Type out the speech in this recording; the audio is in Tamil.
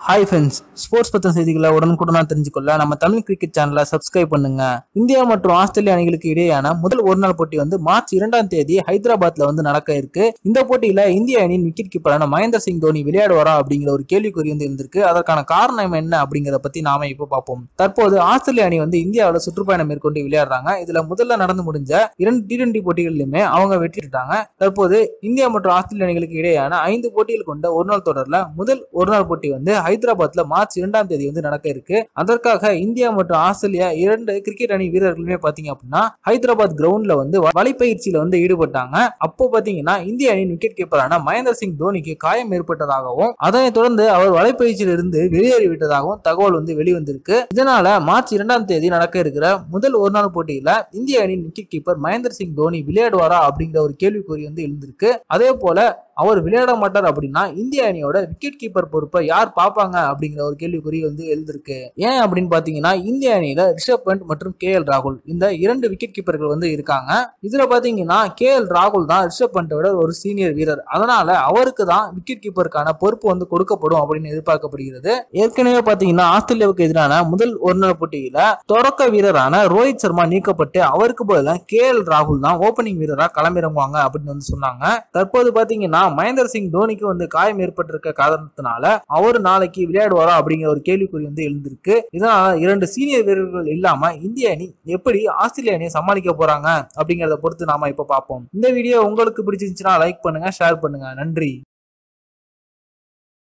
ஹாய் ஃப்ரெண்ட்ஸ் ஸ்போர்ட்ஸ் பற்றின செய்திகளை உடனுக்குடனாக தெரிஞ்சுக்கொள்ள நம்ம தமிழ் கிரிக்கெட் சேனலை சப்ஸ்கிரைப் பண்ணுங்க. இந்தியா மற்றும் ஆஸ்திரேலிய அணிகளுக்கு இடையேயான முதல் ஒருநாள் போட்டி வந்து மார்ச் இரண்டாம் தேதி ஹைதராபாத்ல வந்து நடக்க இருக்கு. இந்த போட்டியில இந்திய அணியின் விக்கெட் கீப்பரான மகேந்திர சிங் தோனி விளையாடுவாரா அப்படிங்கிற ஒரு கேள்விக்குறி வந்து இருந்திருக்கு. அதற்கான காரணம் என்ன அப்படிங்கிறத பத்தி நாம இப்போ பார்ப்போம். தற்போது ஆஸ்திரேலிய அணி வந்து இந்தியாவில் சுற்றுப்பயணம் மேற்கொண்டு விளையாடுறாங்க. இதுல முதல்ல நடந்து முடிஞ்ச இரண்டு டி டுவெண்டி போட்டிகளிலுமே அவங்க வெற்றிட்டாங்க தற்போது இந்தியா மற்றும் ஆஸ்திரேலிய அணிகளுக்கு இடையேயான ஐந்து போட்டிகள் கொண்ட ஒரு நாள் தொடர்ல முதல் ஒரு நாள் போட்டி வந்து ஹைதராபாத்ல மார்ச் இரண்டாம் தேதி வந்து நடக்க இருக்கு. அதற்காக இந்தியா மற்றும் ஆஸ்திரேலியா இரண்டு கிரிக்கெட் அணி வீரர்களுமே பாத்தீங்க அப்படின்னா ஹைதராபாத் கிரவுண்ட்ல வந்து வலைப்பயிற்சியில வந்து ஈடுபட்டாங்க. அப்போ பாத்தீங்கன்னா இந்திய அணியின் விக்கெட் கீப்பரான மகேந்திர சிங் தோனிக்கு காயம் ஏற்பட்டதாகவும் அதனைத் தொடர்ந்து அவர் வலைப்பயிற்சியில் இருந்து வெளியேறி விட்டதாகவும் தகவல் வந்து வெளிவந்திருக்கு. இதனால மார்ச் இரண்டாம் தேதி நடக்க இருக்கிற முதல் ஒரு நாள் போட்டியில இந்திய அணியின் விக்கெட் கீப்பர் மகேந்திர சிங் தோனி விளையாடுவாரா அப்படிங்கிற ஒரு கேள்விக்குறி வந்து எழுந்திருக்கு. அதே போல அவர் விளையாட மாட்டார் அப்படின்னா இந்திய அணியோட விக்கெட் கீப்பர் பொறுப்பை யார் பார்ப்பாங்க அப்படிங்கிற ஒரு கேள்விக்குறி வந்து எழுந்திருக்கு. ஏன் அப்படின்னு பாத்தீங்கன்னா இந்திய அணியில ரிஷப் பண்ட் மற்றும் கே எல் ராகுல் இந்த இரண்டு விக்கெட் கீப்பர்கள் வந்து இருக்காங்க. இதுல பாத்தீங்கன்னா கே எல் ராகுல் தான் ரிஷப் பண்டோட ஒரு சீனியர் வீரர். அதனால அவருக்கு தான் விக்கெட் கீப்பருக்கான பொறுப்பு வந்து கொடுக்கப்படும் அப்படின்னு எதிர்பார்க்கப்படுகிறது. ஏற்கனவே பாத்தீங்கன்னா ஆஸ்திரேலியாவுக்கு எதிரான முதல் ஒருநாள் போட்டியில தொடக்க வீரரான ரோஹித் சர்மா நீக்கப்பட்டு அவருக்கு பதிலாக கே எல் ராகுல் தான் ஓபனிங் வீரரா களமிறங்குவாங்க அப்படின்னு வந்து சொன்னாங்க. தற்போது பாத்தீங்கன்னா மகேந்திர சிங் தோனிக்கு வந்து காயம் ஏற்பட்டிருக்க காரணத்தினால அவர் நாளைக்கு விளையாடுவாரா அப்படிங்கிற ஒரு கேள்விக்குறி வந்து எழுந்திருக்கு. இதனால இரண்டு சீனியர் வீரர்கள் இல்லாம இந்திய அணி எப்படி ஆஸ்திரேலிய அணியை சமாளிக்க போறாங்க அப்படிங்கறத பொறுத்து நாம இப்ப பார்ப்போம். இந்த வீடியோ உங்களுக்கு பிடிச்சிருந்துச்சுன்னா லைக் பண்ணுங்க ஷேர் பண்ணுங்க. நன்றி.